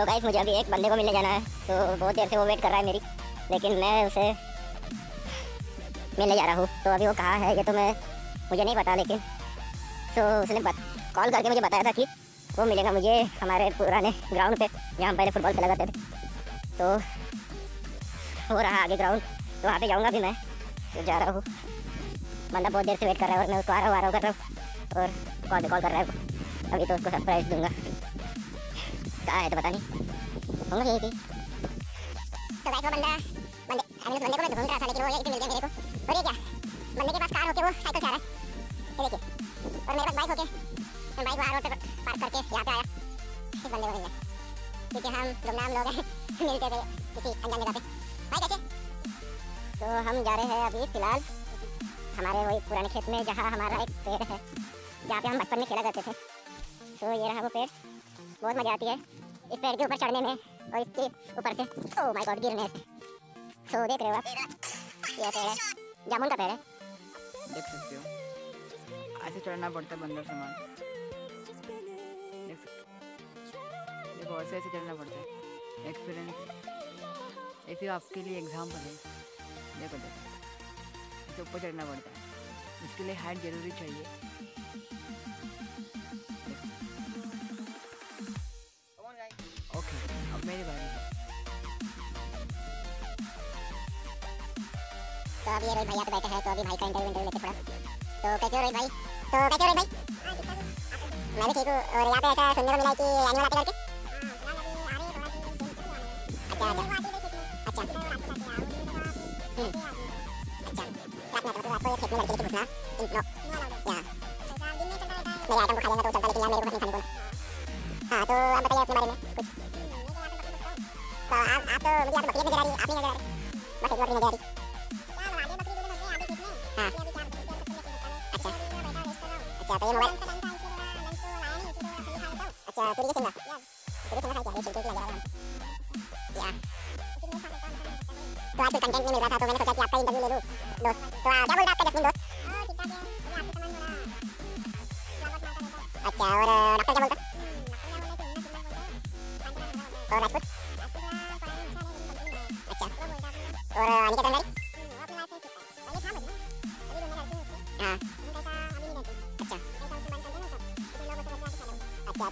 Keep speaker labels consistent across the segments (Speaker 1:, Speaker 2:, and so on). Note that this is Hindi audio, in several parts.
Speaker 1: तो गाइस मुझे अभी एक बंदे को मिलने जाना है। तो बहुत देर से वो वेट कर रहा है मेरी। लेकिन मैं उसे मिलने जा रहा हूँ। तो अभी वो कहाँ है, ये तो मैं, मुझे नहीं पता लेकिन। तो उसने कॉल करके मुझे बताया था कि वो मिलेगा मुझे हमारे पुराने ग्राउंड पे, जहाँ पहले फुटबॉल खेला करते थे। तो हो रहा आगे ग्राउंड तो वहाँ पे जाऊँगा भी मैं। तो जा रहा हूँ। बंदा बहुत देर से वेट कर रहा है और मैं उसको आ रहा हूँ, आ रहा हूँ, कर रहा हूँ। और कॉल कॉल कर रहा है अभी तो उसको सरप्राइज़ दूँगा। कहाँ है तो पता नहीं होंगे यही थी तो गाइस वो बंदा बंदे अभी उस बंदे को मैं ढूंढ रहा था लेकिन वो यहीं पे मिल गया मेरे को और ये क्या बंदे के पास कार होके वो साइकिल चला रहा है ये देखिए और मेरे पास बाइक होके मैं बाइक वहाँ रोड पे पार्क करके यहाँ पे आया इस बंदे को मिल गया क्योंकि हम गुमनाम लोग हैं मिलते थे किसी अनजान जगह पे भाई कैसे तो हम जा रहे हैं अभी फ़िलहाल हमारे वही पुराने खेत में जहाँ हमारा एक पेड़ है जहाँ पे हम बचपन में खेला करते थे तो ये रहा वो पेड़। बहुत मज़ा आती है इस पेड़ के ऊपर चढ़ने में और इसके ऊपर से। ओ माय गॉड गिरने। से तो देख रहे हो आप। ये पेड़ है। जामुन का पेड़ है।
Speaker 2: देख सकते हो। ऐसे चढ़ना पड़ता है बंदर सामान। देख ऐसे ऐसे चढ़ना पड़ता है। एक्सपीरियंस ऐसे आपके लिए एग्ज़ाम्पल है। देखो देखो। ऐसे ऊपर चढ़ना पड़ता है। इसके लिए हाइट ज़रूरी चाहिए।
Speaker 1: तो अभी रोहित भैया पे बैठे हैं तो अभी भाई का इंटरव्यू इंटरव्यू लेते थोड़ा तो कैसे हो रोहित भाई तो कैसे हो रोहित भाई मैं भी ठीक हूँ और यहाँ पे ऐसा सुनने को मिला कि एनिमल आते करके अच्छा अच्छा अच्छा हम्म, अच्छा मतलब आपको ये खेत में लड़के लेके घुसना नो या मेरे आइटम को खा लेना तो चलता लेकिन यार मेरे को नहीं खाने को हाँ तो आप बताइए अपने बारे में कुछ तो आप आप तो मुझे आप बकरी नज़र आ रही है आप नहीं नज़र आ रहे बस एक बकरी नज़र आ रही अच्छा तो ये मोबाइल अच्छा तुरी के सिंगा तुरी सिंगा खाई क्या ये छिलके की लग रहा है या तो आजकल कंटेंट नहीं मिल रहा था तो मैंने सोचा कि आपका इंटरव्यू ले लूँ दोस्त तो आ, क्या बोल रहा आपका जस्मिन दोस्त अच्छा और डॉक्टर क्या बोलता और राजपूत अच्छा और अनिका चंदारी हाँ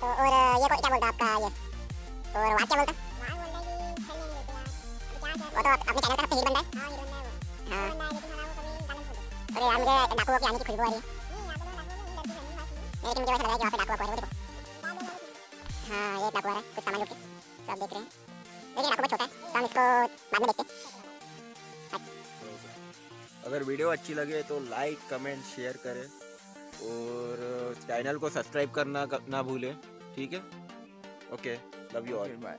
Speaker 1: और ये को क्या बोलता आपका ये? और वहाँ क्या बोलता वो तो अपने चैनल का सबसे हीरो बंदा है हाँ अरे यार मुझे डाकुओं की आने की खुशबू आ रही है। लेकिन मुझे वैसा लग रहा है कि वहाँ पे डाकू आ रहा है देखो। हाँ ये डाकू आ रहा है कुछ सामान लेके तो आप देख रहे हैं। लेकिन डाकू बहुत छोटा है तो हम इसको बाद में देखते हैं।
Speaker 3: अगर वीडियो अच्छी लगे तो लाइक कमेंट शेयर करें। और चैनल को सब्सक्राइब करना ना भूलें। ठीक है? Okay love you all
Speaker 2: bye